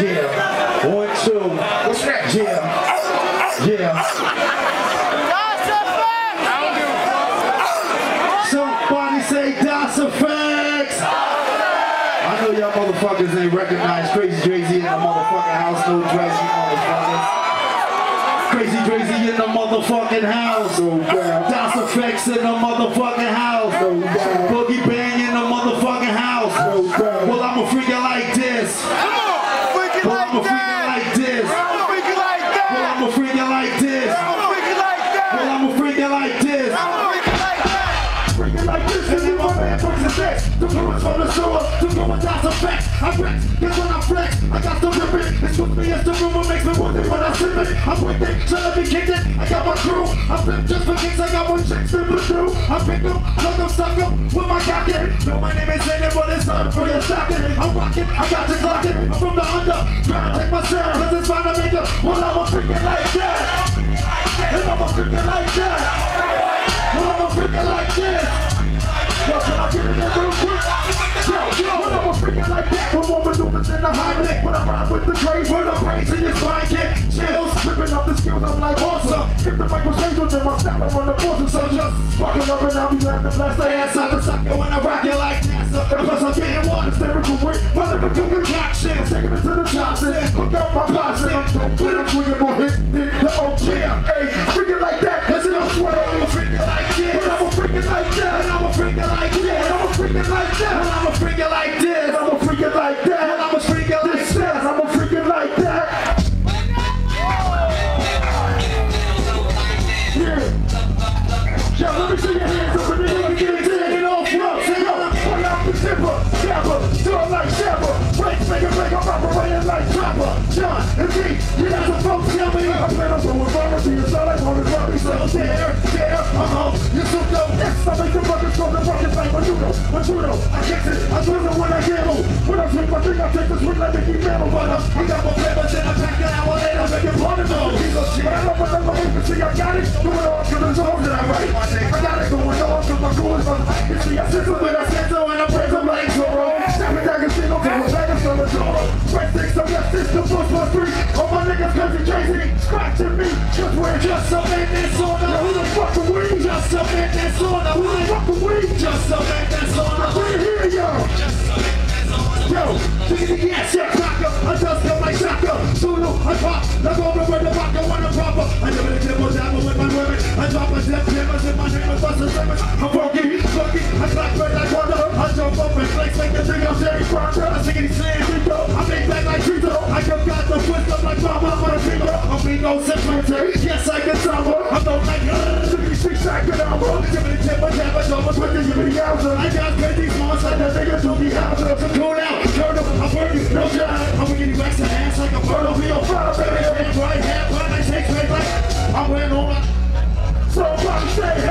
Yeah. One, two. What's that? Yeah. Yeah. Somebody say Das EFX. I know y'all motherfuckers ain't recognize Krazy Drayzy in the motherfucking house. No Drayzy motherfuckers. Krazy Drayzy in the motherfucking house. Oh, wow. Das EFX in the motherfucking house. Oh, wow. Boogie Bang in the motherfucking house. Oh, wow. Well, I'm a freaking like this. Well, I'm a freaking like this. Well, I'm a freaking like this. Well, I'm a freaking like this. Freaking like this, and then my man brings the next. The fluids from the sewer, the rumor dies of facts. I flex, guess when I flex, I got to rip it. It's with me as the rumor makes me wonder when I slip it. I'm with it, so let me kick it. I got my crew, I flip just for kicks. I got one chick simple through. I pick them, let them suck them with my cocket. No, my name is Zayden, but it's not for your stocking. I'm rocking, I got to clock it. I'm from the under, trying to take my sound, cause it's fine to make it. Well, I'm a freaking like that. And I'm a freaking like that. Well, I'm a freaking like this. Yo, can I get in there real quick? Yo, yo, when I'm a freaking like that, from more maneuvers in the high neck, when I ride with the trade, when the brains in your spine get chills, ripping up the skills, I'm like awesome. If the mic was dangerous, then my style, I'm the force, so just walking up and I'll be laughing, blast the ass out the sucker when I rock it like that. And plus I'm getting water, lyrical weight, my lyrical concoction, taking it to the top, hook out that, I'm a freaking like this, I'm a freaking like that, I'm a freaking like this, I'm a freaking like that. Yeah. Let me see your hands up and then we can get it in off rough. Say yo, pull out the zipper, dabber, do it like Shabba. Break, make it break, I'm operating like Chopper. John and me, you got some folks tell me. I plan on doing pharmacy, it's all like on the rugby, so there, home. Uh-huh. You so dope, yes, I make the buckets from the like Menudo, Menudo. I kick it, I do it when I gamble. When I drink my drink, I take the swing like Mickey Mantle. But uh, we got more flavors in a pack an hour later, make it part of those. But I love I'm looking see, I got it. Do it all, cause it's all that I write. I got it going on, cause my crew is on. You see, I sit with a center and I break them like Zorro. Seven daggers, single, a bag of summer Zorro. Red six, I'm left, it's the bush was free. All my niggas country crazy, scratching me. Just wear just some in this on yeah, cracker. I just feel like Shaka. Zulu, I pop. Like over where the vodka I'm proper. I never the kibble dabble with my women. I drop my zip, hammers in my name is Buster Simmons. I'm funky, funky. I clap red like Wonder. I jump up and flex like the thing I'm Jerry Proctor. I diggity slam, Rico. I make back like Trito. I just got the twist up like Mama on a finger. I'm bingo secretary. Yes, I can samba. I'm no like, diggity six shot, good album. Diggity tip, I jab, I jump, I put the yibbity yowza. I got crazy small, like the nigga to be howza. So cool out, like a. Baby, I take back. I'm wearing all my... So, I'm stay